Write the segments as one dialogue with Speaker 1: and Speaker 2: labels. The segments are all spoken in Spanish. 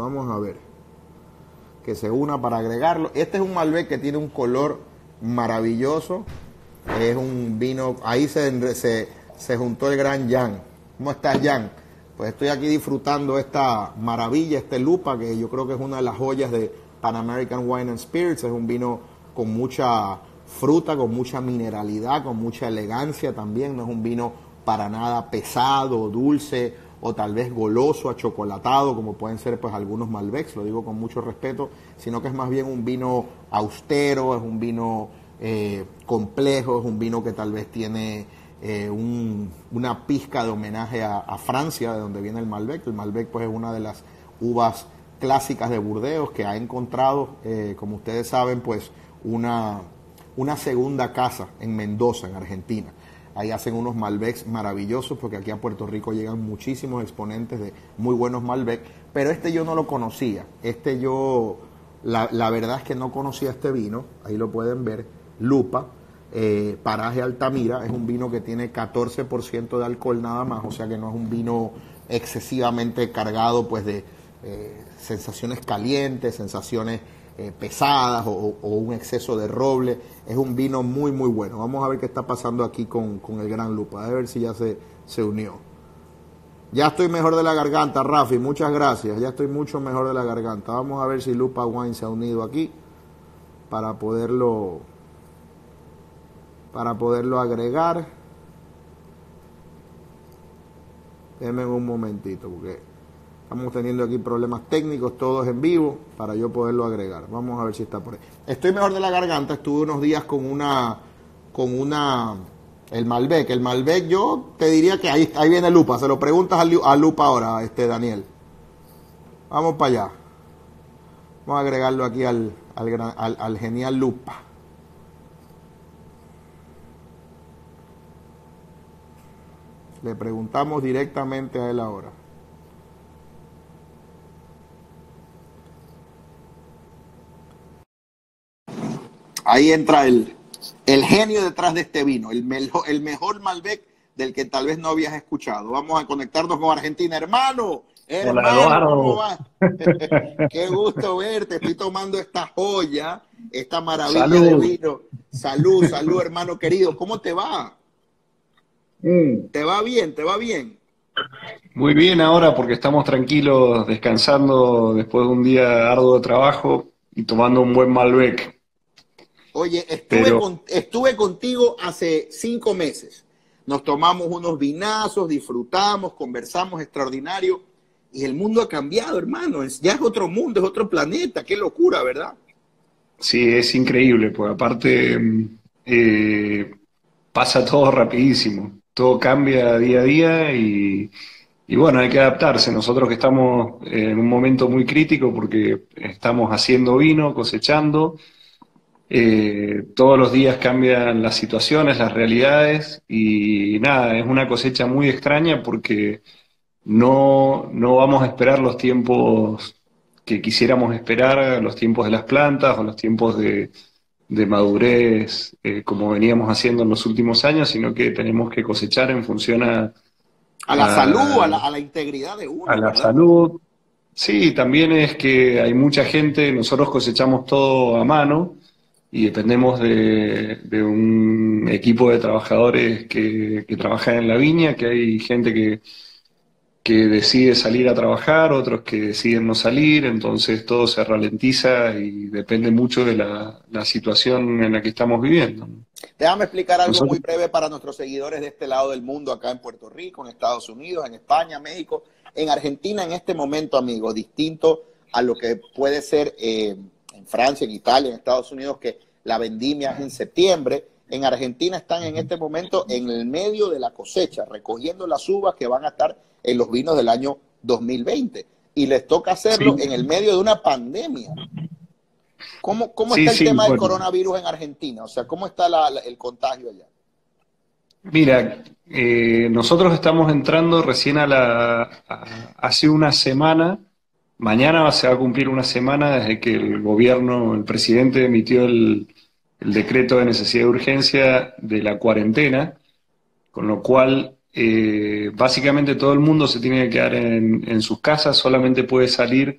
Speaker 1: vamos a ver. Que se una para agregarlo. Este es un Malbec que tiene un color maravilloso. Es un vino, ahí se, se, se juntó el gran Jan. ¿Cómo estás, Jan? Pues estoy aquí disfrutando esta maravilla, este Lupa, que yo creo que es una de las joyas de Pan American Wine and Spirits. Es un vino con mucha fruta, con mucha mineralidad, con mucha elegancia también. No es un vino para nada pesado, dulce o tal vez goloso, achocolatado, como pueden ser pues algunos Malbecs, lo digo con mucho respeto, sino que es más bien un vino austero, es un vino eh, complejo, es un vino que tal vez tiene eh, una pizca de homenaje a, Francia, de donde viene el Malbec. El Malbec pues es una de las uvas clásicas de Burdeos que ha encontrado, eh, como ustedes saben, pues una, una segunda casa en Mendoza, en Argentina. Ahí hacen unos Malbecs maravillosos porque aquí a Puerto Rico llegan muchísimos exponentes de muy buenos Malbec, pero este yo no lo conocía. Este yo, la, verdad es que no conocía este vino, ahí lo pueden ver, Lupa, eh, Paraje Altamira, es un vino que tiene 14% de alcohol nada más, o sea que no es un vino excesivamente cargado pues de eh, sensaciones calientes, sensaciones eh, pesadas o, un exceso de roble. Es un vino muy, muy bueno. Vamos a ver qué está pasando aquí con, el Gran Lupa. A ver si ya se, se unió. Ya estoy mejor de la garganta, Rafi. Muchas gracias. Ya estoy mucho mejor de la garganta. Vamos a ver si Lupa Wine se ha unido aquí para poderlo para poderlo agregar. Denme un momentito porque Estamos teniendo aquí problemas técnicos, todos en vivo, para yo poderlo agregar. Vamos a ver si está por ahí. Estoy mejor de la garganta, estuve unos días con una, con una, el Malbec. El Malbec yo te diría que ahí, ahí viene Lupa, se lo preguntas a Lupa ahora, este Daniel. Vamos para allá. Vamos a agregarlo aquí al, al, al genial Lupa. Le preguntamos directamente a él ahora. Ahí entra el, el genio detrás de este vino, el, mejor, el mejor Malbec del que tal vez no habías escuchado. Vamos a conectarnos con Argentina. Hermano, hermano, Qué gusto verte. Estoy tomando esta joya, esta maravilla de vino. Salud, salud, hermano querido. ¿Cómo te va? Mm. ¿Te va bien? ¿Te va bien?
Speaker 2: Muy bien ahora porque estamos tranquilos, descansando después de un día arduo de trabajo y tomando un buen Malbec.
Speaker 1: Oye, estuve, estuve contigo hace cinco meses. Nos tomamos unos vinazos, disfrutamos, conversamos extraordinario. Y el mundo ha cambiado, hermano. ya es otro mundo, es otro planeta. Qué locura, ¿verdad?
Speaker 2: Sí, es increíble, pues aparte mm, eh, pasa todo rapidísimo. Todo cambia día a día y, y bueno, hay que adaptarse. Nosotros que estamos en un momento muy crítico porque estamos haciendo vino, cosechando eh, todos los días cambian las situaciones, las realidades y nada, es una cosecha muy extraña porque no, no vamos a esperar los tiempos que quisiéramos esperar, los tiempos de las plantas o los tiempos de, madurez eh, como veníamos haciendo en los últimos años, sino que tenemos que cosechar en función a...
Speaker 1: A la salud, a la, a la, integridad de uno.
Speaker 2: A la salud. Sí, también es que hay mucha gente, nosotros cosechamos todo a mano, y dependemos de, un equipo de trabajadores que, que trabajan en la viña, que hay gente que, que decide salir a trabajar, otros que deciden no salir, entonces todo se ralentiza y depende mucho de la, situación en la que estamos viviendo.
Speaker 1: Déjame explicar algo muy breve para nuestros seguidores de este lado del mundo, acá en Puerto Rico, en Estados Unidos, en España, México, en Argentina en este momento, amigo, distinto a lo que puede ser... Eh, en Francia, en Italia, en Estados Unidos, que la vendimia es en septiembre. En Argentina están en este momento en el medio de la cosecha, recogiendo las uvas que van a estar en los vinos del año 2020. Y les toca hacerlo en el medio de una pandemia. ¿Cómo, cómo está el tema del coronavirus en Argentina? O sea, ¿cómo está el contagio allá?
Speaker 2: Mira, eh, nosotros estamos entrando recién a la, hace una semana Mañana se va a cumplir una semana desde que el gobierno, el presidente emitió el, decreto de necesidad de urgencia de la cuarentena, con lo cual eh, básicamente todo el mundo se tiene que quedar en, sus casas, solamente puede salir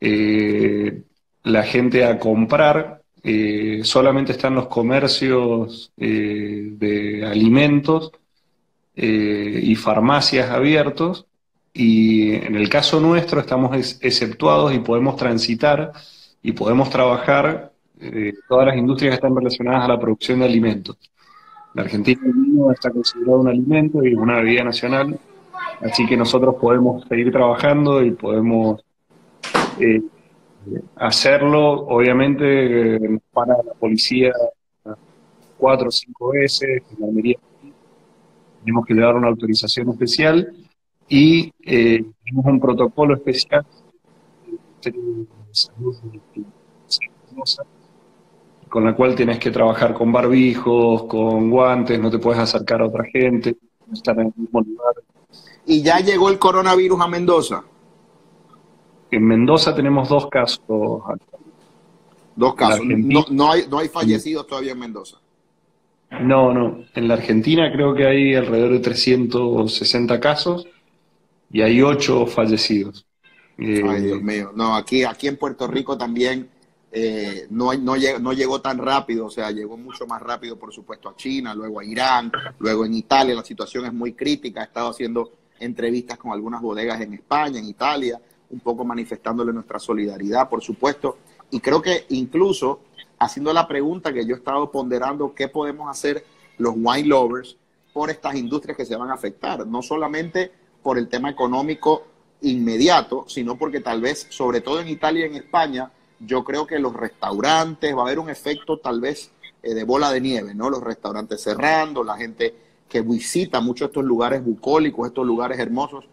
Speaker 2: eh, la gente a comprar, eh, solamente están los comercios de alimentos y farmacias abiertos, y en el caso nuestro estamos exceptuados y podemos transitar y podemos trabajar todas las industrias que están relacionadas a la producción de alimentos. La Argentina está considerado un alimento y una bebida nacional, así que nosotros podemos seguir trabajando y podemos eh, hacerlo. Obviamente para la policía cuatro o cinco veces, la Almería tenemos que dar una autorización especial y eh, tenemos un protocolo especial de salud con la cual tienes que trabajar con barbijos, con guantes, no te puedes acercar a otra gente, estar en el mismo lugar.
Speaker 1: ¿Y ya llegó el coronavirus a Mendoza?
Speaker 2: En Mendoza tenemos dos casos.
Speaker 1: Dos casos. No, hay, no hay fallecidos todavía en Mendoza.
Speaker 2: No, no. En la Argentina creo que hay alrededor de 360 casos y hay 8 fallecidos.
Speaker 1: Ay, Dios eh, mío. No, aquí, aquí en Puerto Rico también eh, no, no, llegó, no llegó tan rápido, o sea, llegó mucho más rápido, por supuesto, a China, luego a Irán, luego en Italia, la situación es muy crítica, he estado haciendo entrevistas con algunas bodegas en España, en Italia, un poco manifestándole nuestra solidaridad, por supuesto, y creo que incluso haciendo la pregunta que yo he estado ponderando, ¿qué podemos hacer los wine lovers por estas industrias que se van a afectar? No solamente por el tema económico inmediato, sino porque tal vez, sobre todo en Italia y en España, yo creo que los restaurantes, va a haber un efecto tal vez eh, de bola de nieve, ¿no? Los restaurantes cerrando, la gente que visita muchos de estos lugares bucólicos, estos lugares hermosos,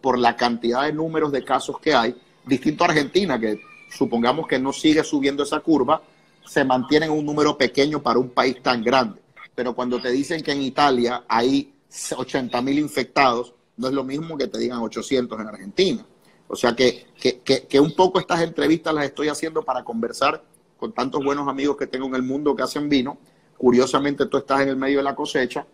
Speaker 1: por la cantidad de números de casos que hay, distinto a Argentina, que supongamos que no sigue subiendo esa curva, se mantiene en un número pequeño para un país tan grande. Pero cuando te dicen que en Italia hay 80 mil infectados, no es lo mismo que te digan 800 en Argentina. O sea que, que, un poco estas entrevistas las estoy haciendo para conversar con tantos buenos amigos que tengo en el mundo que hacen vino. Curiosamente tú estás en el medio de la cosecha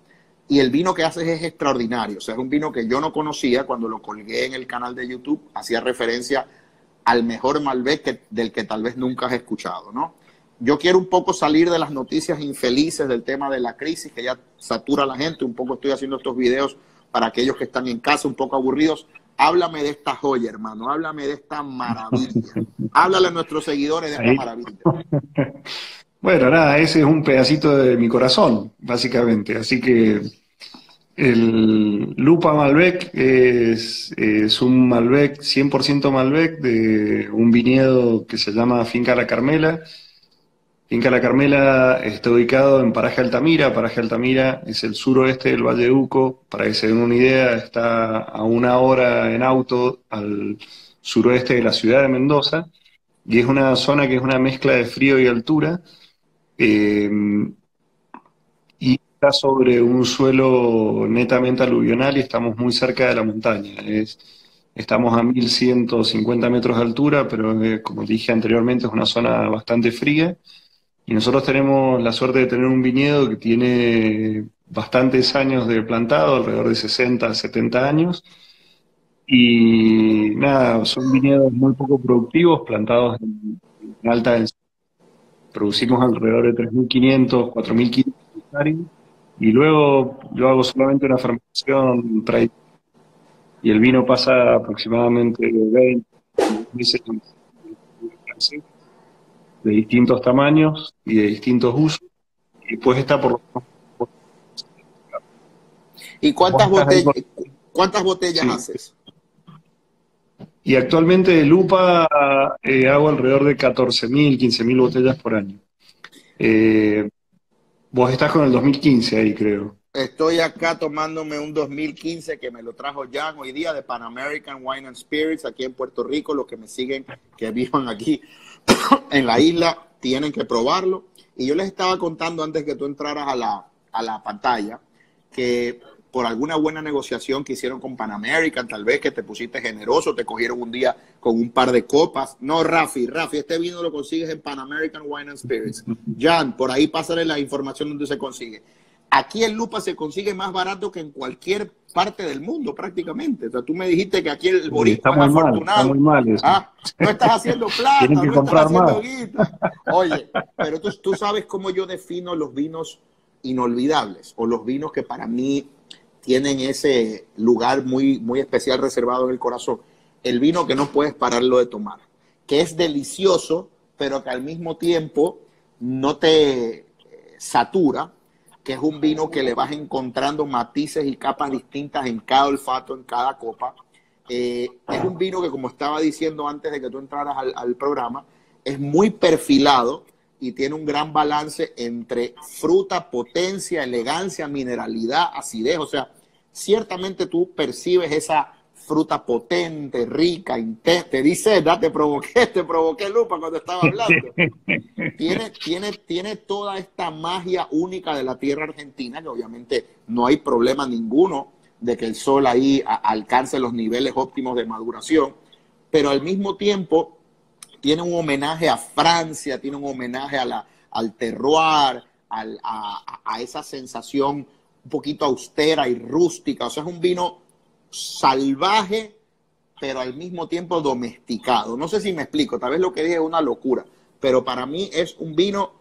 Speaker 1: y el vino que haces es extraordinario. O sea, es un vino que yo no conocía cuando lo colgué en el canal de YouTube. Hacía referencia al mejor Malbec del que tal vez nunca has escuchado, ¿no? Yo quiero un poco salir de las noticias infelices del tema de la crisis que ya satura a la gente. Un poco estoy haciendo estos videos para aquellos que están en casa un poco aburridos háblame de esta joya, hermano, háblame de esta maravilla. Háblale a nuestros seguidores de esta maravilla.
Speaker 2: Bueno, nada, ese es un pedacito de mi corazón, básicamente. Así que el Lupa Malbec es, es un Malbec, 100% Malbec, de un viñedo que se llama Finca La Carmela Finca La Carmela está ubicado en Paraje Altamira. Paraje Altamira es el suroeste del Valle de Uco. Para que se den una idea, está a una hora en auto al suroeste de la ciudad de Mendoza. Y es una zona que es una mezcla de frío y altura. Eh, y está sobre un suelo netamente aluvional y estamos muy cerca de la montaña. estamos a 1150 metros de altura, pero como dije anteriormente es una zona bastante fría y nosotros tenemos la suerte de tener un viñedo que tiene bastantes años de plantado, alrededor de 60, 70 años. Y nada, son viñedos muy poco productivos, plantados en, alta densidad. Producimos alrededor de 3.500, 4.500 hectáreas. Y luego yo hago solamente una fermentación y el vino pasa aproximadamente 20 meses de distintos tamaños y de distintos usos, y después está por
Speaker 1: ¿Y cuántas, botellas, cuántas botellas haces?
Speaker 2: Y actualmente de lupa eh, hago alrededor de 14.000, 15.000 botellas por año. Eh, vos estás con el 2015 ahí, creo.
Speaker 1: Estoy acá tomándome un 2015 que me lo trajo Jan hoy día de Pan American Wine and Spirits aquí en Puerto Rico. Los que me siguen, que vivan aquí en la isla tienen que probarlo. Y yo les estaba contando antes que tú entraras a la, a la pantalla que por alguna buena negociación que hicieron con Pan American, tal vez que te pusiste generoso, te cogieron un día con un par de copas. No, Rafi, Rafi, este vino lo consigues en Pan American Wine and Spirits. Jan, por ahí pásale la información donde se consigue. Aquí el lupa se consigue más barato que en cualquier parte del mundo prácticamente. O sea, tú me dijiste que aquí el boricua
Speaker 2: es afortunado.
Speaker 1: ah, no estás haciendo plata, no estás haciendo guita. Oye, pero tú, tú sabes cómo yo defino los vinos inolvidables o los vinos que para mí tienen ese lugar muy, muy especial reservado en el corazón. El vino que no puedes pararlo de tomar, que es delicioso, pero que al mismo tiempo no te eh, satura, que es un vino que le vas encontrando matices y capas distintas en cada olfato, en cada copa. Eh, es un vino que, como estaba diciendo antes de que tú entraras al, programa, es muy perfilado y tiene un gran balance entre fruta, potencia, elegancia, mineralidad, acidez. O sea, ciertamente tú percibes esa fruta potente, rica, intensa. Te dice, te provoqué, te provoqué lupa cuando estaba hablando. tiene, tiene, tiene toda esta magia única de la tierra argentina, que obviamente no hay problema ninguno de que el sol ahí alcance los niveles óptimos de maduración, pero al mismo tiempo tiene un homenaje a Francia, tiene un homenaje a la, al terroir, a, a esa sensación un poquito austera y rústica. O sea, es un vino salvaje, pero al mismo tiempo domesticado. No sé si me explico, tal vez lo que dije es una locura, pero para mí es un vino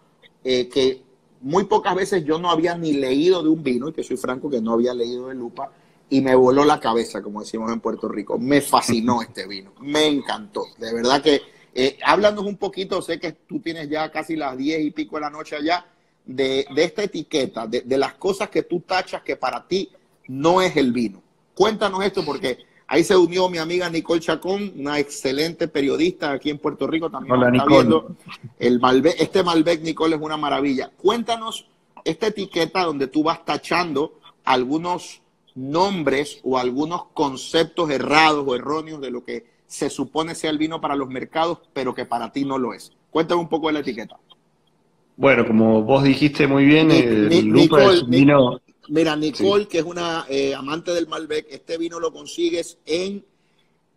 Speaker 1: eh, que muy pocas veces yo no había ni leído de un vino, y que soy franco que no había leído de lupa, y me voló la cabeza, como decimos en Puerto Rico. Me fascinó este vino, me encantó. De verdad que, eh, háblanos un poquito, sé que tú tienes ya casi las diez y pico de la noche allá, de, esta etiqueta, de, de, las cosas que tú tachas que para ti no es el vino. Cuéntanos esto porque ahí se unió mi amiga Nicole Chacón, una excelente periodista aquí en Puerto Rico también.
Speaker 2: Hola, está viendo
Speaker 1: el Malbec, este Malbec Nicole es una maravilla. Cuéntanos esta etiqueta donde tú vas tachando algunos nombres o algunos conceptos errados o erróneos de lo que se supone sea el vino para los mercados, pero que para ti no lo es. Cuéntame un poco de la etiqueta.
Speaker 2: Bueno, como vos dijiste muy bien, el Nicole, es vino
Speaker 1: Mira, Nicole, que es una eh, amante del Malbec, este vino lo consigues en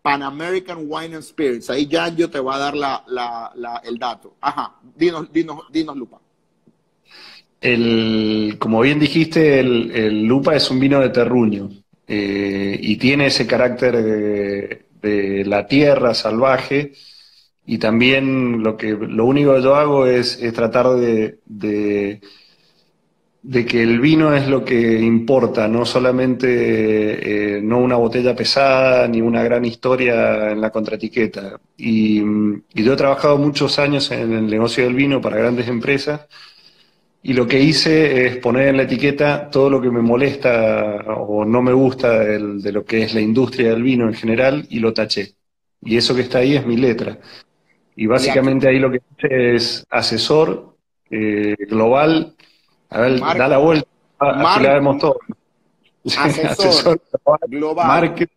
Speaker 1: Pan American Wine and Spirits. Ahí ya yo te va a dar la, el dato. Ajá, dinos, dinos, dinos Lupa.
Speaker 2: El, como bien dijiste, el, Lupa es un vino de terruño eh, y tiene ese carácter de, la tierra salvaje y también lo que lo único que yo hago es, tratar de de que el vino es lo que importa, no solamente eh, no una botella pesada ni una gran historia en la contraetiqueta. Y, y, yo he trabajado muchos años en el negocio del vino para grandes empresas y lo que hice es poner en la etiqueta todo lo que me molesta o no me gusta de lo que es la industria del vino en general y lo taché. Y eso que está ahí es mi letra. Y básicamente ahí lo que hice es asesor eh, global a ver, da la vuelta. La vemos todo.
Speaker 1: Asesor, global.
Speaker 2: Marketing,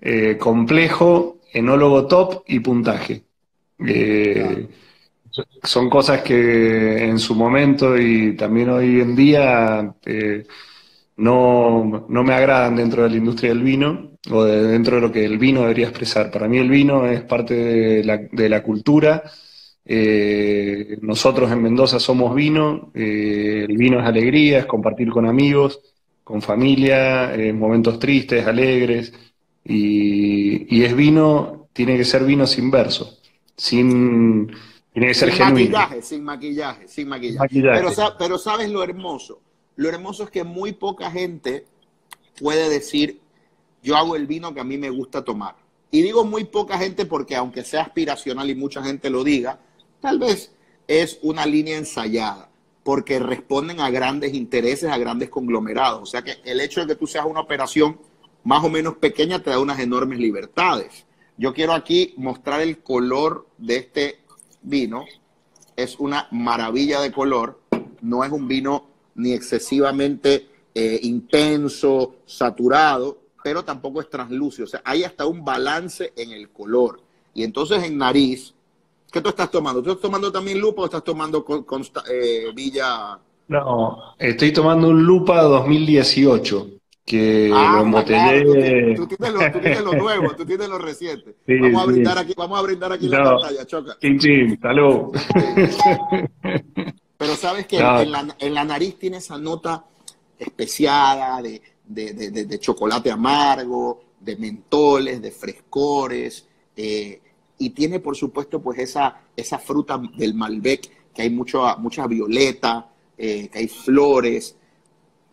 Speaker 2: eh, complejo, enólogo top y puntaje. Eh, son cosas que en su momento y también hoy en día eh, no, no, me agradan dentro de la industria del vino o dentro de lo que el vino debería expresar. Para mí el vino es parte de la, de la cultura eh, nosotros en Mendoza somos vino, eh, el vino es alegría, es compartir con amigos, con familia, en momentos tristes, alegres, y, es vino, tiene que ser vino sin verso, sin, tiene que ser
Speaker 1: sin Maquillaje, sin maquillaje, sin maquillaje. Pero, pero sabes lo hermoso, lo hermoso es que muy poca gente puede decir, yo hago el vino que a mí me gusta tomar. Y digo muy poca gente porque aunque sea aspiracional y mucha gente lo diga, Tal vez es una línea ensayada, porque responden a grandes intereses, a grandes conglomerados. O sea que el hecho de que tú seas una operación más o menos pequeña te da unas enormes libertades. Yo quiero aquí mostrar el color de este vino. Es una maravilla de color. No es un vino ni excesivamente eh, intenso, saturado, pero tampoco es translúcido. O sea, hay hasta un balance en el color. Y entonces en nariz, ¿Qué tú estás tomando? ¿Tú estás tomando también lupa o estás tomando con, eh, Villa?
Speaker 2: No, estoy tomando un lupa 2018 que ah, lo embotellé.
Speaker 1: tú, tienes lo, tú, tienes lo, nuevo, tú tienes lo reciente. vamos, a brindar aquí, vamos a brindar aquí la pantalla, choca.
Speaker 2: Chin, chin, salud.
Speaker 1: Pero sabes que en, la, nariz tiene esa nota especiada de, de, chocolate amargo, de mentoles, de frescores, eh, y tiene por supuesto pues esa, esa fruta del Malbec, que hay mucho, mucha violeta, eh, que hay flores,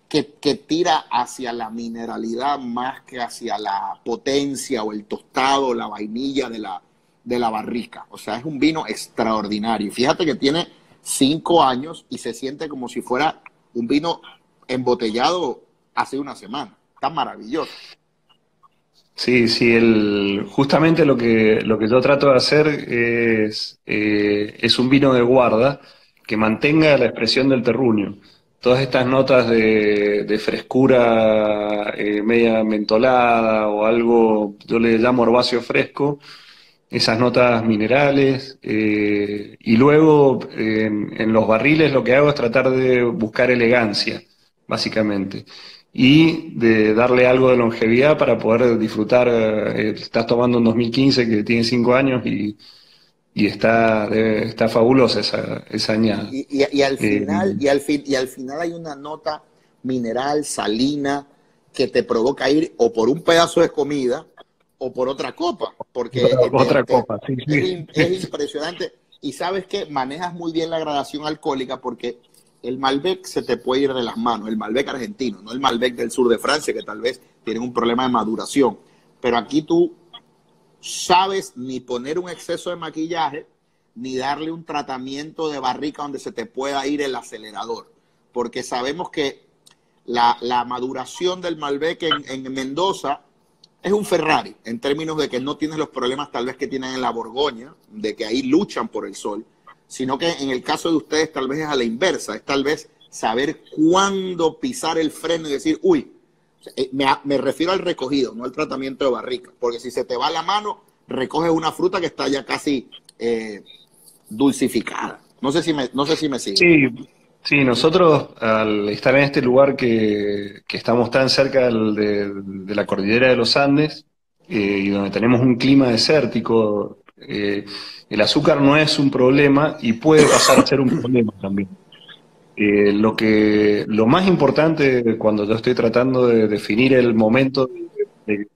Speaker 1: que, que, tira hacia la mineralidad más que hacia la potencia o el tostado, la vainilla de la, de la barrica. O sea, es un vino extraordinario. Fíjate que tiene cinco años y se siente como si fuera un vino embotellado hace una semana. Está maravilloso.
Speaker 2: Sí, sí, el, justamente lo que, lo que yo trato de hacer es, eh, es un vino de guarda que mantenga la expresión del terruño. Todas estas notas de, frescura eh, media mentolada o algo, yo le llamo herbáceo fresco, esas notas minerales. Eh, y luego en los barriles lo que hago es tratar de buscar elegancia, básicamente y de darle algo de longevidad para poder disfrutar. Eh, estás tomando un 2015 que tiene 5 años y, y está, está fabulosa esa, esa añada.
Speaker 1: Y, al eh, final, y, al fin, y al final hay una nota mineral, salina, que te provoca ir o por un pedazo de comida o por otra copa, porque
Speaker 2: otra copa, sí,
Speaker 1: sí. es impresionante. Y sabes que manejas muy bien la gradación alcohólica porque el Malbec se te puede ir de las manos, el Malbec argentino, no el Malbec del sur de Francia, que tal vez tiene un problema de maduración. Pero aquí tú sabes ni poner un exceso de maquillaje, ni darle un tratamiento de barrica donde se te pueda ir el acelerador. Porque sabemos que la, maduración del Malbec en, en, Mendoza es un Ferrari, en términos de que no tienes los problemas tal vez que tienen en la Borgoña, de que ahí luchan por el sol sino que en el caso de ustedes tal vez es a la inversa, es tal vez saber cuándo pisar el freno y decir, uy, eh, me, refiero al recogido, no al tratamiento de barrica, porque si se te va la mano, recoges una fruta que está ya casi eh, dulcificada. No sé si me, no sé si me sigue.
Speaker 2: Sí, sí, nosotros al estar en este lugar que, estamos tan cerca de, la cordillera de los Andes eh, y donde tenemos un clima desértico, el azúcar no es un problema y puede pasar a ser un problema también. Eh, lo, que, lo más importante cuando yo estoy tratando de definir el momento de,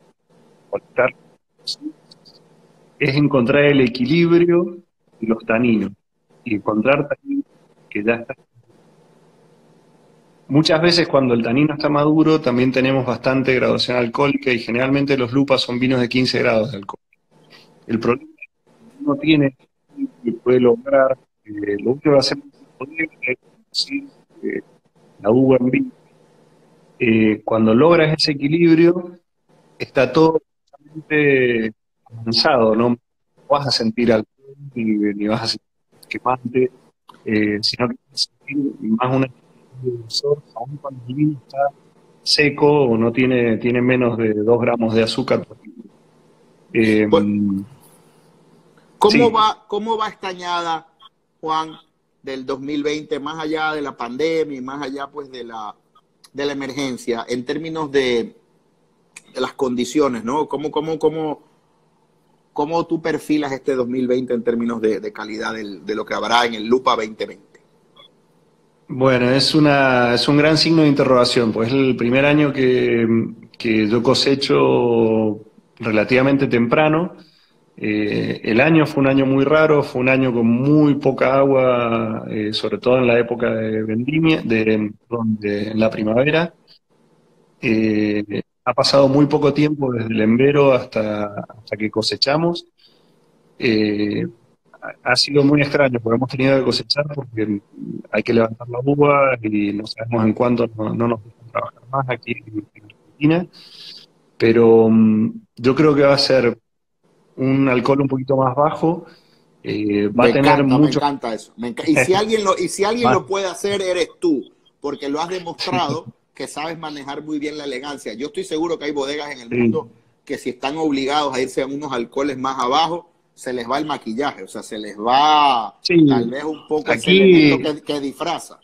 Speaker 2: es encontrar el equilibrio y los taninos. Y encontrar taninos que ya está. Muchas veces cuando el tanino está maduro también tenemos bastante graduación alcohólica y generalmente los lupas son vinos de 15 grados de alcohol. El problema no tiene y puede lograr, eh, lo único que hacemos es producir eh, la uva en vivo. Eh, cuando logras ese equilibrio, está todo avanzado, no vas a sentir alcohol ni, vas a sentir quemante, sino que vas a sentir más una aún cuando el vino está seco o no tiene, tiene menos de 2 gramos de azúcar. Eh,
Speaker 1: ¿Cómo, va, ¿Cómo va esta añada, Juan, del 2020, más allá de la pandemia y más allá pues de la, de la emergencia, en términos de, las condiciones, ¿no? ¿Cómo, cómo, cómo, cómo tú perfilas este 2020 en términos de, calidad de lo que habrá en el Lupa 2020?
Speaker 2: Bueno, es, una, es un gran signo de interrogación, pues es el primer año que, que yo cosecho relativamente temprano eh, el año fue un año muy raro, fue un año con muy poca agua, eh, sobre todo en la época de vendimia, de, en la primavera. Eh, ha pasado muy poco tiempo desde el embero hasta, hasta que cosechamos. ha sido muy extraño, porque hemos tenido que cosechar porque hay que levantar la uva y no sabemos en cuánto no, nos dejan trabajar más aquí en Argentina. Pero mm, yo creo que va a ser un alcohol un poquito más bajo, eh, va a tener mucho...
Speaker 1: Me encanta eso. Y si alguien, lo, y si alguien lo puede hacer, eres tú, porque lo has demostrado que sabes manejar muy bien la elegancia. Yo estoy seguro que hay bodegas en el mundo que si están obligados a irse a unos alcoholes más abajo, se les va el maquillaje, o sea, se les va tal vez un poco
Speaker 2: Aquí...
Speaker 1: que, que disfraza.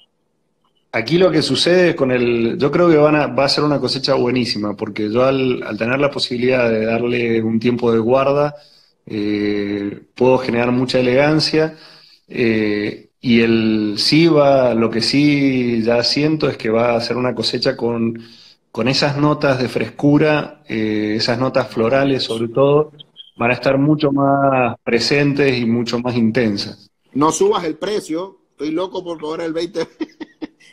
Speaker 2: Aquí lo que sucede con el, yo creo que van a, va a ser una cosecha buenísima, porque yo al, tener la posibilidad de darle un tiempo de guarda, eh, puedo generar mucha elegancia eh, y el sí va, lo que sí ya siento es que va a ser una cosecha con, con esas notas de frescura, eh, esas notas florales sobre todo, van a estar mucho más presentes y mucho más intensas.
Speaker 1: No subas el precio, estoy loco por cobrar el 20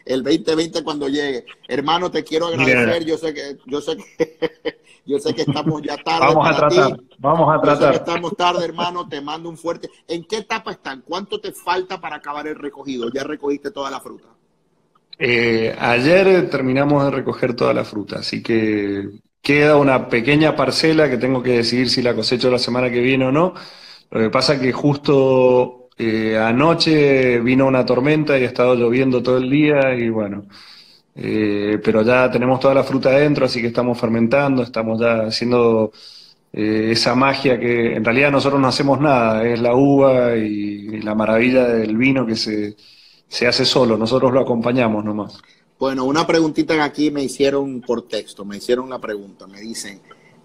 Speaker 1: el 2020 cuando llegue. Hermano, te quiero agradecer, yo sé que yo sé que yo sé que estamos ya tarde
Speaker 2: Vamos a tratar, vamos a tratar.
Speaker 1: estamos tarde, hermano, te mando un fuerte. ¿En qué etapa están? ¿Cuánto te falta para acabar el recogido? ¿Ya recogiste toda la fruta?
Speaker 2: Eh, ayer terminamos de recoger toda la fruta, así que queda una pequeña parcela que tengo que decidir si la cosecho la semana que viene o no. Lo que pasa es que justo eh, anoche vino una tormenta y ha estado lloviendo todo el día y bueno, eh, pero ya tenemos toda la fruta adentro, así que estamos fermentando, estamos ya haciendo eh, esa magia que en realidad nosotros no hacemos nada, es la uva y, la maravilla del vino que se, se hace solo, nosotros lo acompañamos nomás.
Speaker 1: Bueno, una preguntita aquí me hicieron por texto, me hicieron la pregunta, me dicen,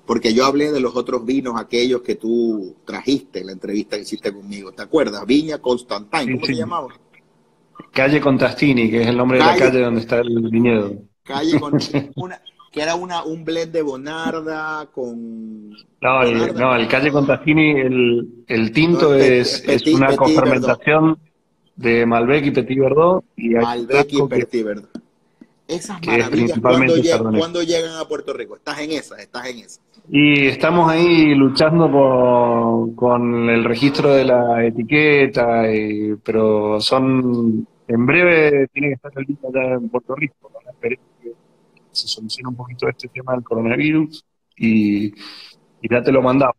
Speaker 1: porque yo hablé de los otros vinos, aquellos que tú trajiste en la entrevista que hiciste conmigo, ¿te acuerdas? Viña Constantine, ¿cómo se llamaba?
Speaker 2: Calle Contastini, que es el nombre de la calle donde está el viñedo.
Speaker 1: Calle con que era una, un blend de Bonarda con...
Speaker 2: No, el, no, el Calle Contastini, el, el tinto es, es, una cofermentación de Malbec y Petit Verdot. Y
Speaker 1: Malbec y Petit Verdot. Esas maravillas, ¿cuándo, llegan, llegan a Puerto Rico? ¿Estás en esa? ¿Estás en esa?
Speaker 2: Y estamos ahí luchando con el registro de la etiqueta, pero son en breve tiene que estar el día allá en Puerto Rico. Esperemos que se solucione un poquito este tema del coronavirus y, ya te lo mandamos.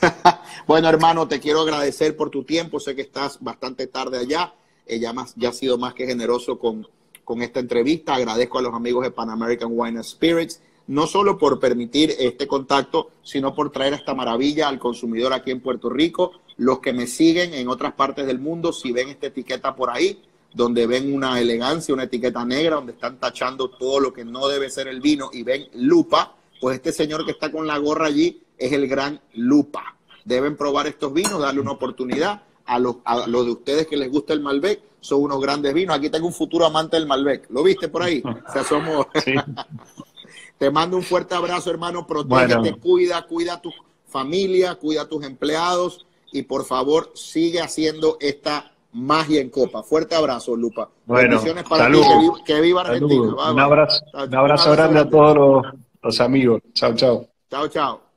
Speaker 1: bueno, hermano, te quiero agradecer por tu tiempo. Sé que estás bastante tarde allá. Ella más, ya ha sido más que generoso con, con esta entrevista. Agradezco a los amigos de Pan American Wine Spirits no solo por permitir este contacto, sino por traer esta maravilla al consumidor aquí en Puerto Rico. Los que me siguen en otras partes del mundo, si ven esta etiqueta por ahí, donde ven una elegancia, una etiqueta negra, donde están tachando todo lo que no debe ser el vino y ven lupa, pues este señor que está con la gorra allí es el gran lupa. Deben probar estos vinos, darle una oportunidad. A los, a los de ustedes que les gusta el Malbec, son unos grandes vinos. Aquí tengo un futuro amante del Malbec. ¿Lo viste por ahí? O sea, somos... Te mando un fuerte abrazo, hermano. Protégete, cuida, cuida a tu familia, cuida a tus empleados y por favor sigue haciendo esta magia en copa. Fuerte abrazo, Lupa.
Speaker 2: Bueno, para que, viva Argentina. un, abrazo, un abrazo, grande a todos los, los amigos. Chao, chao.
Speaker 1: Chao, chao.